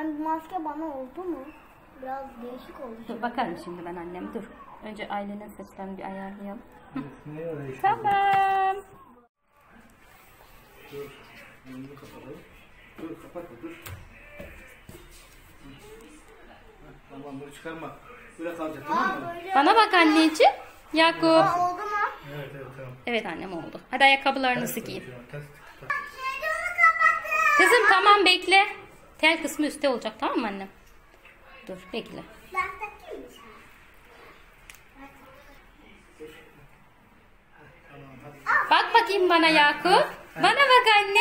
Anne bu maske bana oldu mu? Biraz değişik oldu. Dur bakarım şimdi ben annem dur. Önce ailenin saçlarını bir ayarlayalım. İşte? Tamam. Dur. Kapatalım. Dur kapatma dur. Heh, Tamam bunu çıkarma. Böyle kalacak tamam mı? Bana bak anneciğim. Yakup. Aa, oldu mu? Evet evet tamam. Evet annem oldu. Hadi ayakkabılarınızı giyin. Ters ters. Kızım tamam bekle. Tel kısmı üstte olacak tamam mı annem? Dur bekle. Bak bakayım bana Yakup. Bana bak anne.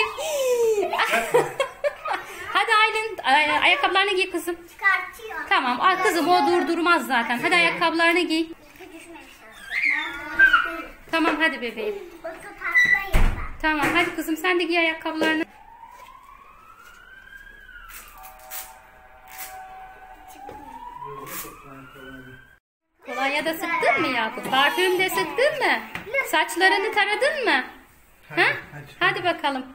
Hadi Aylin ay- ayakkabılarını giy kızım. Çıkartıyor. Tamam ay kızım o durdurmaz zaten. Hadi ayakkabılarını giy. Tamam hadi bebeğim. Tamam hadi kızım sen de giy ayakkabılarını. Kolonya da sıktın mı Yakup? Parfüm de sıktın mı? Saçlarını taradın mı? Ha? Hadi bakalım.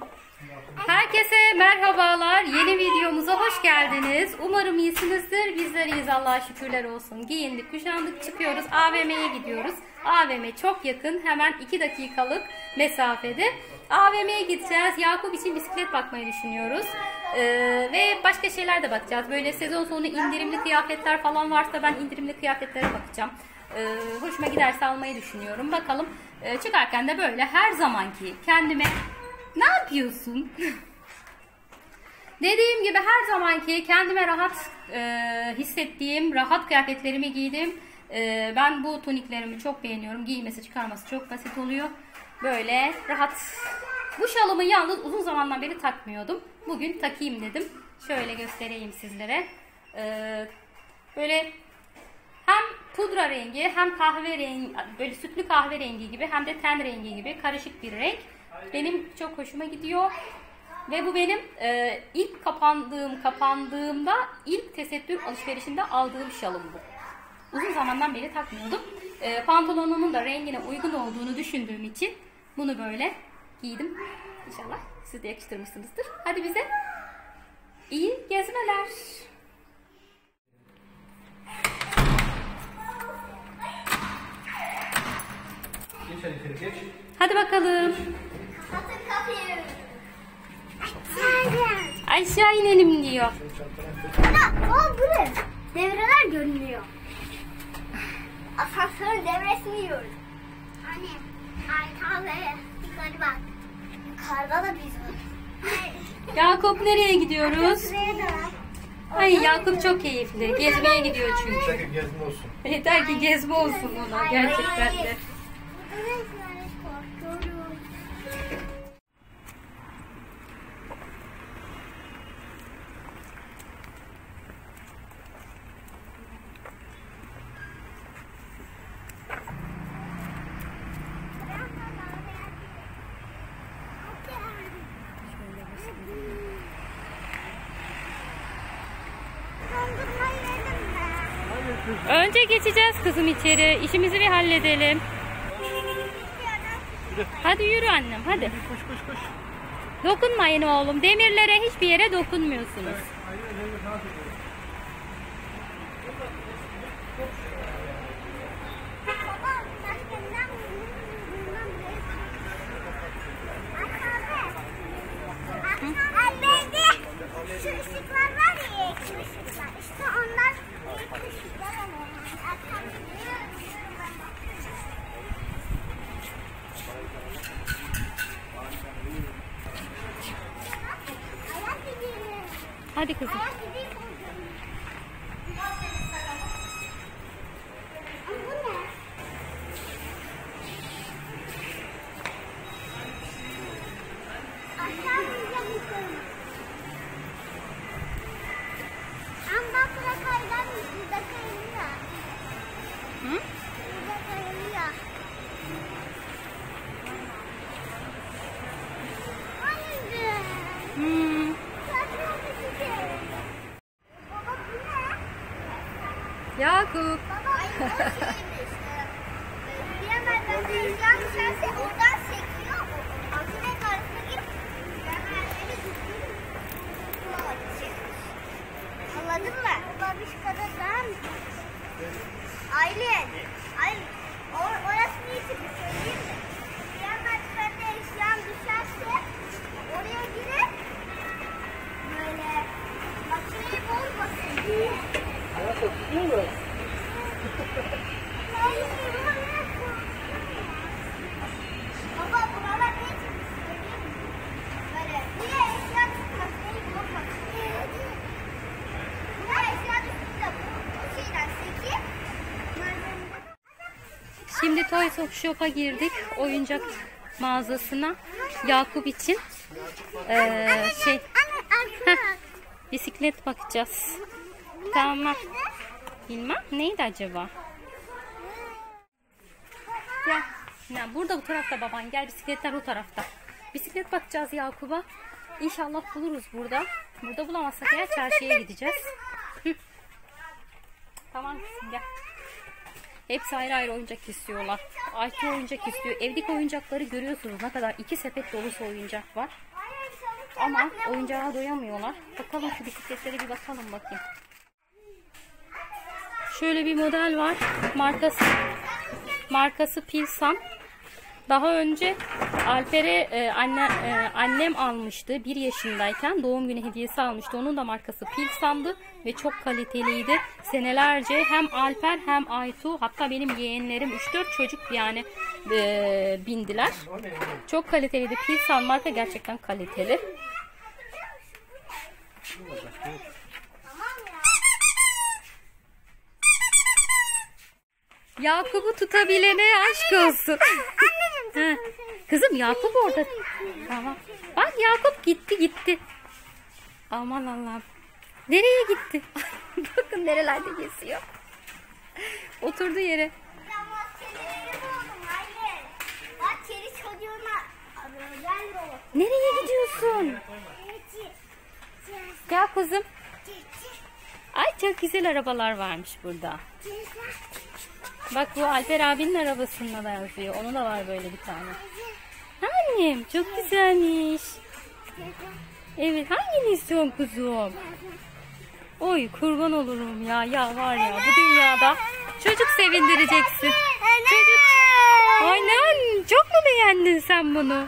Herkese merhabalar. Yeni videomuza hoş geldiniz. Umarım iyisinizdir. Bizler iyiyiz Allah'a şükürler olsun. Giyindik, kuşandık, çıkıyoruz. AVM'ye gidiyoruz. AVM çok yakın. Hemen 2 dakikalık mesafede. AVM'ye gideceğiz. Yakup için bisiklet bakmayı düşünüyoruz. Ee, ve başka şeyler de bakacağız. Böyle sezon sonu indirimli kıyafetler falan varsa ben indirimli kıyafetlere bakacağım. Ee, hoşuma giderse almayı düşünüyorum. Bakalım. Ee, çıkarken de böyle her zamanki kendime ne yapıyorsun? Dediğim gibi her zamanki kendime rahat e, hissettiğim, rahat kıyafetlerimi giydim. E, ben bu tuniklerimi çok beğeniyorum. Giymesi, çıkarması çok basit oluyor. Böyle rahat. Bu şalımı yalnız uzun zamandan beri takmıyordum. Bugün takayım dedim. Şöyle göstereyim sizlere. E, böyle hem pudra rengi hem kahve rengi böyle sütlü kahve rengi gibi hem de ten rengi gibi karışık bir renk. Benim çok hoşuma gidiyor. Ve bu benim e, ilk kapandığım kapandığımda ilk tesettür alışverişinde aldığım şalım bu. Uzun zamandan beri takmıyordum. E, pantolonumun da rengine uygun olduğunu düşündüğüm için bunu böyle giydim. İnşallah siz de yakıştırmışsınızdır. Hadi bize iyi gezmeler. Geç hadi içeri geç. Hadi bakalım. Atın kapıyı. Aşağı inelim diyor. Ya, o bu ne? Devreler görünüyor. Asansörün devresini yiyoruz. Anne, arkada yukarı bak. Yukarıda da biz. Yakup nereye gidiyoruz? Ay Yakup çok keyifli. Gezmeye gidiyor çünkü. Sakın gezme olsun. Yeter ki gezme olsun ona gerçekten de. Burada resmen korkuyorum. Dondurma yedim ben. Önce geçeceğiz kızım içeri. İşimizi bir halledelim. Hadi yürü annem hadi. Koş koş koş. Dokunmayın oğlum. Demirlere hiçbir yere dokunmuyorsunuz. Aynen öyle ne yapıyorsun? Baba, sen kendin bundan buraya Anneydi. Şu ışıklar var ya, yeşil ışıklar. İşte onlar büyük ışıklar ama. Ayak gidiyor. Hadi kızım. Ayak gidiyor. Bu ne? Aşağı ineceğim yukarı. Ama bak burada kaygan burada kayılıyor. Hı? Burada kayılıyor. Hayır. Hmm. Saçma bir şey. Yakup. Baba o şeymiş. Yürüyemezler de eşya düşerse oradan sekiyor. Makinenin arasına girip mermerleri düzgün Anladın mı? Baba bir şu kadar daha mı? Aylin. Aylin. Or orası neyse bir söyleyeyim mi? Yürüyemezler de eşyan düşerse oraya girip böyle makineyi bozmasın. Baba buralar ne için söyleyeyim mi? Böyle bir eşya makineyi bozmasın. Bir eşya düştüğünde bu şeyden sekip Şimdi Toys of Shop'a girdik. Oyuncak mağazasına. Yakup için eee, şey heh, bisiklet bakacağız. Tamam. Bilmem neydi acaba? Gel. Burada bu tarafta baban. Gel bisikletler o tarafta. Bisiklet bakacağız Yakup'a. İnşallah buluruz burada. Burada bulamazsak eğer çarşıya gideceğiz. Tamam gel. Hepsi ayrı ayrı oyuncak istiyorlar. Aytu oyuncak istiyor. Evdeki oyuncakları görüyorsunuz ne kadar iki sepet dolusu oyuncak var. Ama oyuncağa doyamıyorlar. Bakalım şu bisikletlere bir bakalım bakayım. Şöyle bir model var. Markası markası Pilsan. Daha önce Alper'e e, anne, e, annem almıştı. Bir yaşındayken doğum günü hediyesi almıştı. Onun da markası Pilsan'dı ve çok kaliteliydi. Senelerce hem Alper hem Aytu hatta benim yeğenlerim 3-4 çocuk yani e, bindiler. Çok kaliteliydi. Pilsan marka gerçekten kaliteli. Yakup'u tutabilene aşk olsun. Ha, Kızım Yakup orada. Tamam. Bak Yakup gitti gitti. Aman Allah'ım. Nereye gitti? Bakın nerelerde geziyor. Oturdu yere. Nereye gidiyorsun? Gel kızım. Ay çok güzel arabalar varmış burada. Bak bu Alper abinin arabasında da yazıyor. Onun da var böyle bir tane. Annem çok güzelmiş. Evet hangini istiyorsun kuzum? Oy kurban olurum ya. Ya var ya bu dünyada çocuk sevindireceksin. Çocuk. Aynen çok mu beğendin sen bunu?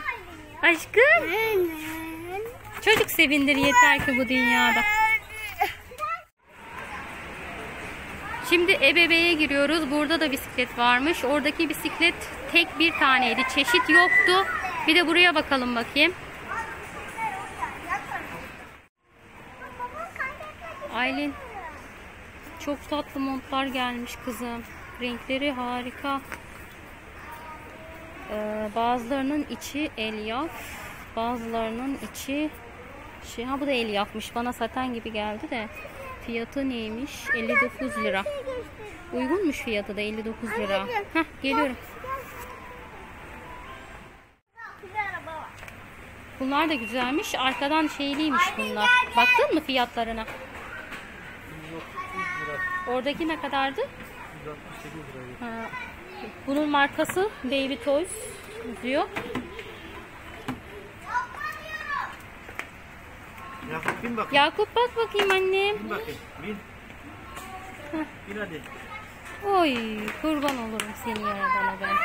Aşkım. Çocuk sevindir yeter ki bu dünyada. Şimdi EBB'ye giriyoruz. Burada da bisiklet varmış. Oradaki bisiklet tek bir taneydi. Çeşit yoktu. Bir de buraya bakalım bakayım. Aylin çok tatlı montlar gelmiş kızım. Renkleri harika. Ee, bazılarının içi elyaf. Bazılarının içi şey ha bu da elyafmış. Bana saten gibi geldi de. Fiyatı neymiş? 59 lira. Uygunmuş fiyatı da 59 lira. Heh, geliyorum. Güzel araba var. Bunlar da güzelmiş. Arkadan şeyliymiş bunlar. Baktın mı fiyatlarına? Oradaki ne kadardı? 168 lirayı. Ha, bunun markası Baby Toys diyor. Yakup bin bakayım. Yakup bak bakayım annem. Bin bakayım. Bin. Bin hadi. Oy kurban olurum seni yaradana ben.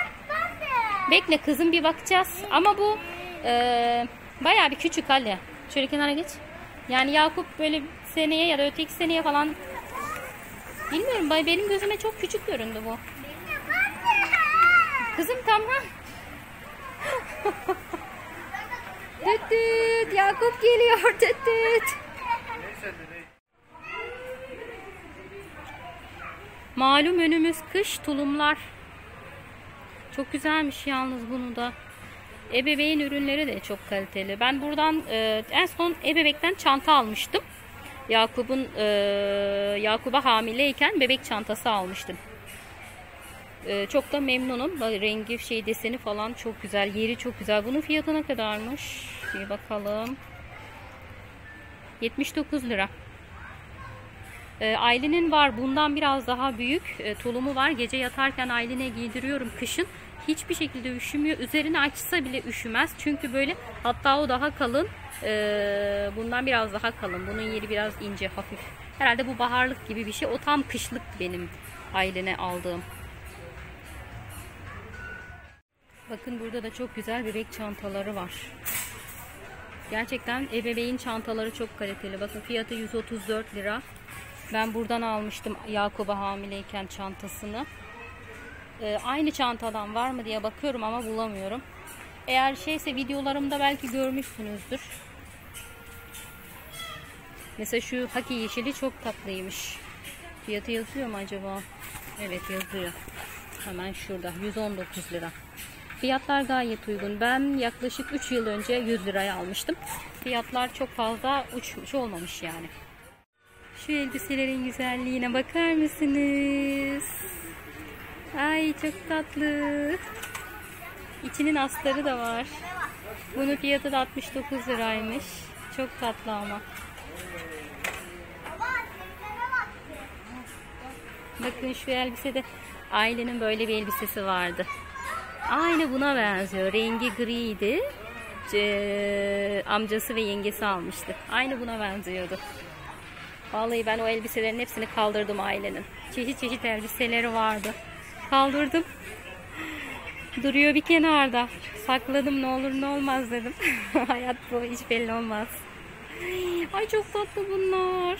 Bekle kızım bir bakacağız. Ama bu e, bayağı bir küçük hali. Şöyle kenara geç. Yani Yakup böyle seneye ya da öteki seneye falan bilmiyorum bay- benim gözüme çok küçük göründü bu. Kızım tam ha. düt düt Yakup geliyor düt düt. Malum önümüz kış tulumlar. Çok güzelmiş yalnız bunu da. Ebeveyn ürünleri de çok kaliteli. Ben buradan e, en son ebebekten çanta almıştım. Yakup'un e, Yakup'a hamileyken bebek çantası almıştım. E, çok da memnunum. Rengi, şey deseni falan çok güzel. Yeri çok güzel. Bunun fiyatı ne kadarmış? Bir bakalım. 79 lira. E, Aylin'in var bundan biraz daha büyük e, tulumu var. Gece yatarken Aylin'e giydiriyorum kışın. Hiçbir şekilde üşümüyor. Üzerine açsa bile üşümez. Çünkü böyle hatta o daha kalın. E, bundan biraz daha kalın. Bunun yeri biraz ince hafif. Herhalde bu baharlık gibi bir şey. O tam kışlık benim Aylin'e aldığım. Bakın burada da çok güzel bebek çantaları var. Gerçekten ebeveyn çantaları çok kaliteli. Bakın fiyatı 134 lira. Ben buradan almıştım Yakup'a hamileyken çantasını. Ee, aynı çantadan var mı diye bakıyorum ama bulamıyorum. Eğer şeyse videolarımda belki görmüşsünüzdür. Mesela şu haki yeşili çok tatlıymış. Fiyatı yazıyor mu acaba? Evet yazıyor. Hemen şurada 119 lira. Fiyatlar gayet uygun. Ben yaklaşık 3 yıl önce 100 liraya almıştım. Fiyatlar çok fazla uçmuş olmamış yani. Şu elbiselerin güzelliğine bakar mısınız? Ay çok tatlı. İçinin astarı da var. Bunun fiyatı da 69 liraymış. Çok tatlı ama. Bakın şu elbisede ailenin böyle bir elbisesi vardı. Aynı buna benziyor. Rengi griydi. Ce- amcası ve yengesi almıştı. Aynı buna benziyordu. Vallahi ben o elbiselerin hepsini kaldırdım ailenin. Çeşit çeşit elbiseleri vardı. Kaldırdım. Duruyor bir kenarda. Sakladım ne olur ne olmaz dedim. Hayat bu hiç belli olmaz. Ay çok tatlı bunlar.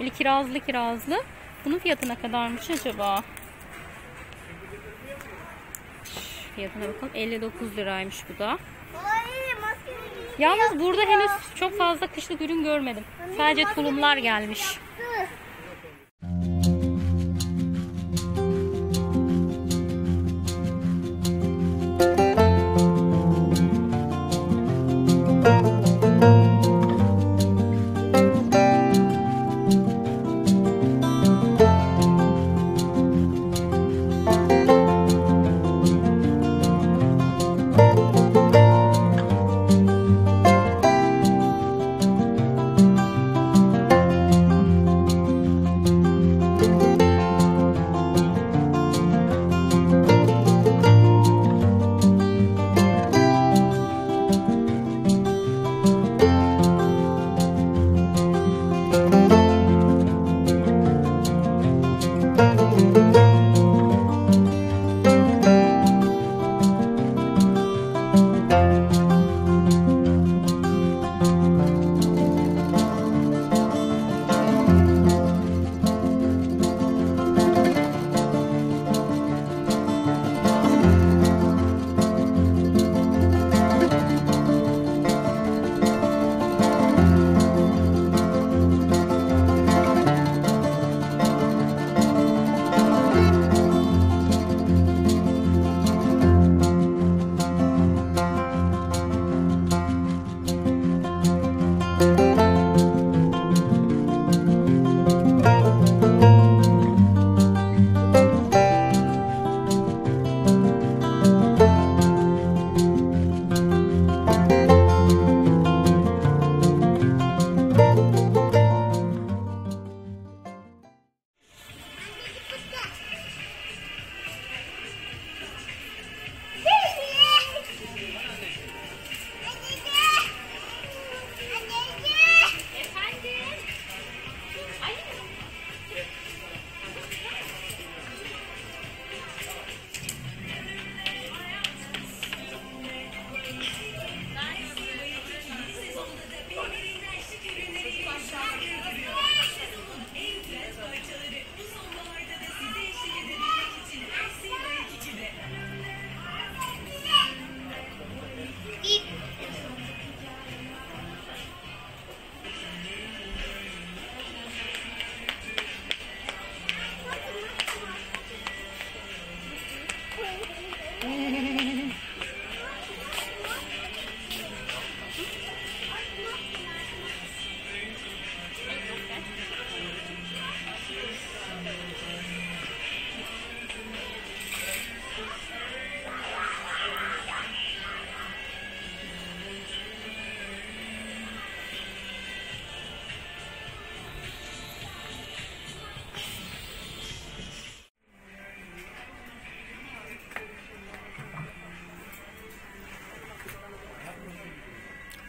Böyle kirazlı kirazlı. Bunun fiyatı ne kadarmış acaba? Fiyatına bakalım. 59 liraymış bu da. Yalnız burada henüz çok fazla kışlık ürün görmedim. Sadece tulumlar gelmiş.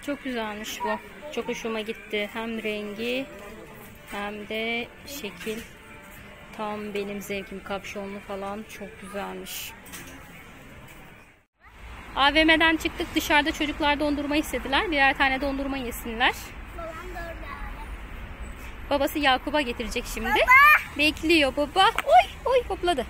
Çok güzelmiş bu. Çok hoşuma gitti. Hem rengi hem de şekil. Tam benim zevkim kapşonlu falan çok güzelmiş. AVM'den çıktık dışarıda çocuklar dondurma istediler. Birer tane dondurma yesinler. Babası Yakup'a getirecek şimdi. Bekliyor baba. Oy oy hopladı.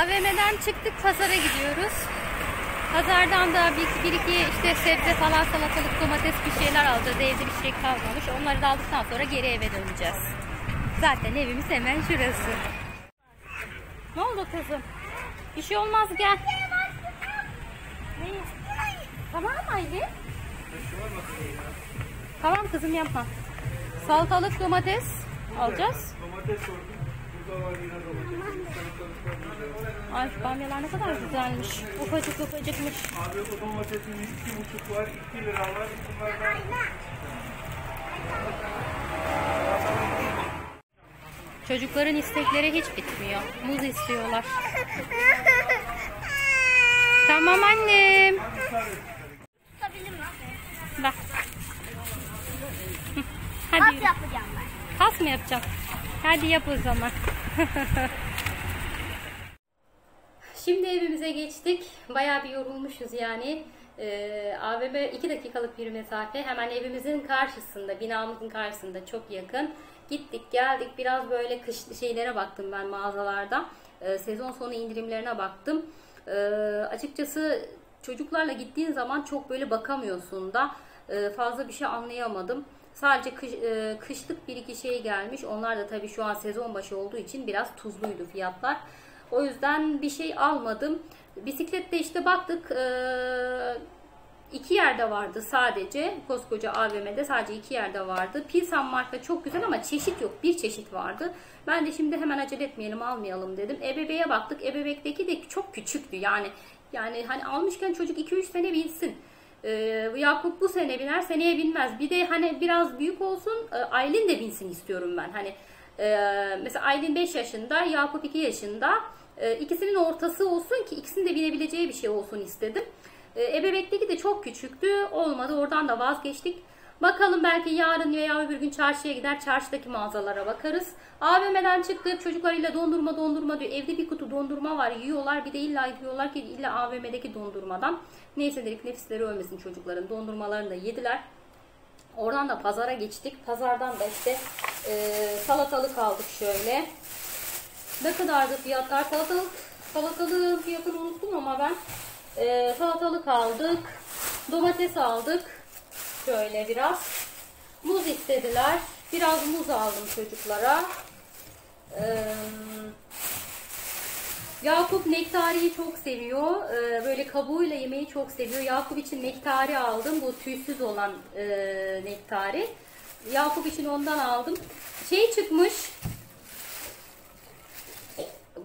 AVM'den çıktık pazara gidiyoruz. Pazardan da bir, bir iki işte sebze falan salatalık domates bir şeyler alacağız. Evde bir şey kalmamış. Onları da aldıktan sonra geri eve döneceğiz. Zaten evimiz hemen şurası. Ne oldu kızım? Bir şey olmaz gel. Ne? Tamam Aylin. Tamam kızım yapma. Salatalık domates alacağız. Domates sordum. Ay şu bamyalar ne kadar güzelmiş. Ufacık ufacıkmış. Abi o domatesin iki buçuk var, iki lira var. Bunlardan Çocukların istekleri hiç bitmiyor. Muz istiyorlar. Tamam annem. Bak. Hı, Kas Hadi yapacağım ben. kas mı yapacağım? Hadi yap o zaman. Şimdi evimize geçtik. Bayağı bir yorulmuşuz yani. Ee, AVM 2 dakikalık bir mesafe. Hemen evimizin karşısında, binamızın karşısında çok yakın. Gittik geldik. Biraz böyle kış şeylere baktım ben mağazalarda. Ee, sezon sonu indirimlerine baktım. Ee, açıkçası çocuklarla gittiğin zaman çok böyle bakamıyorsun da. Ee, fazla bir şey anlayamadım. Sadece kış, e, kışlık bir iki şey gelmiş. Onlar da tabii şu an sezon başı olduğu için biraz tuzluydu fiyatlar. O yüzden bir şey almadım. Bisiklette işte baktık e, iki yerde vardı sadece. Koskoca AVM'de sadece iki yerde vardı. Pilsen marka çok güzel ama çeşit yok. Bir çeşit vardı. Ben de şimdi hemen acele etmeyelim almayalım dedim. Ebeve'ye baktık. Ebeve'deki de çok küçüktü. Yani yani hani almışken çocuk 2-3 sene binsin. Ee, Yakup bu sene biner, seneye binmez. Bir de hani biraz büyük olsun, e, Aylin de binsin istiyorum ben. Hani e, mesela Aylin 5 yaşında, Yakup 2 yaşında. E, ikisinin ortası olsun ki ikisinin de binebileceği bir şey olsun istedim. E, de çok küçüktü. Olmadı. Oradan da vazgeçtik. Bakalım belki yarın veya öbür gün çarşıya gider. Çarşıdaki mağazalara bakarız. AVM'den çıktık. Çocuklarıyla dondurma dondurma diyor. Evde bir kutu dondurma var. Yiyorlar. Bir de illa diyorlar ki illa AVM'deki dondurmadan. Neyse dedik nefisleri ölmesin çocukların. Dondurmalarını da yediler. Oradan da pazara geçtik. Pazardan da işte e, salatalık aldık şöyle. Ne kadardı fiyatlar? Salatalık, salatalığın fiyatını unuttum ama ben e, salatalık aldık. Domates aldık. Şöyle biraz. Muz istediler. Biraz muz aldım çocuklara. Eee Yakup nektariyi çok seviyor. Ee, böyle kabuğuyla yemeyi çok seviyor. Yakup için nektari aldım. Bu tüysüz olan e, nektari. Yakup için ondan aldım. Şey çıkmış.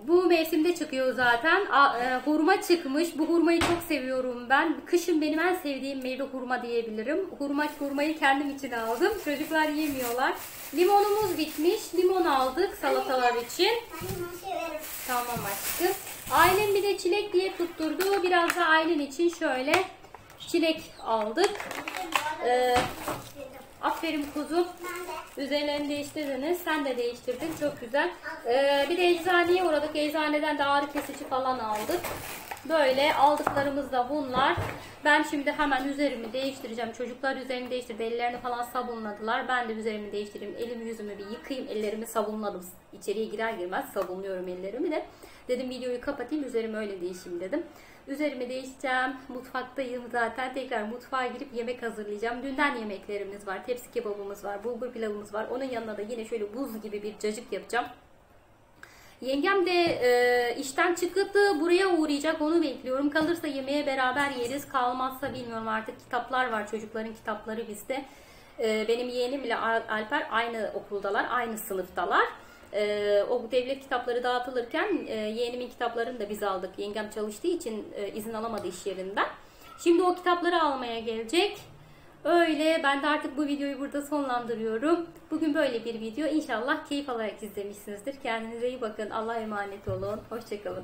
Bu mevsimde çıkıyor zaten. A, e, hurma çıkmış. Bu hurmayı çok seviyorum ben. Kışın benim en sevdiğim meyve hurma diyebilirim. Hurma hurmayı kendim için aldım. Çocuklar yemiyorlar. Limonumuz bitmiş. Limon aldık salatalar için. Tamam aşkım. Aylin bir de çilek diye tutturdu. Biraz da Aylin için şöyle çilek aldık. Ee, aferin kuzum. Üzerlerini değiştirdiniz. Sen de değiştirdin. Çok güzel. Ee, bir de eczaneye uğradık. Eczaneden de ağrı kesici falan aldık. Böyle aldıklarımız da bunlar. Ben şimdi hemen üzerimi değiştireceğim. Çocuklar üzerini değiştirdi. Ellerini falan sabunladılar. Ben de üzerimi değiştireyim. Elimi yüzümü bir yıkayayım. Ellerimi sabunladım. İçeriye girer girmez sabunluyorum ellerimi de. Dedim videoyu kapatayım. Üzerimi öyle değişeyim dedim. Üzerimi değişeceğim. Mutfaktayım zaten. Tekrar mutfağa girip yemek hazırlayacağım. Dünden yemeklerimiz var. Tepsi kebabımız var. Bulgur pilavımız var. Onun yanına da yine şöyle buz gibi bir cacık yapacağım. Yengem de e, işten çıktı buraya uğrayacak onu bekliyorum. Kalırsa yemeğe beraber yeriz. Kalmazsa bilmiyorum artık kitaplar var çocukların kitapları bizde. E, benim yeğenim ile Al- Alper aynı okuldalar, aynı sınıftalar. E, o devlet kitapları dağıtılırken e, yeğenimin kitaplarını da biz aldık. Yengem çalıştığı için e, izin alamadı iş yerinden. Şimdi o kitapları almaya gelecek. Öyle ben de artık bu videoyu burada sonlandırıyorum. Bugün böyle bir video. İnşallah keyif alarak izlemişsinizdir. Kendinize iyi bakın. Allah'a emanet olun. Hoşçakalın.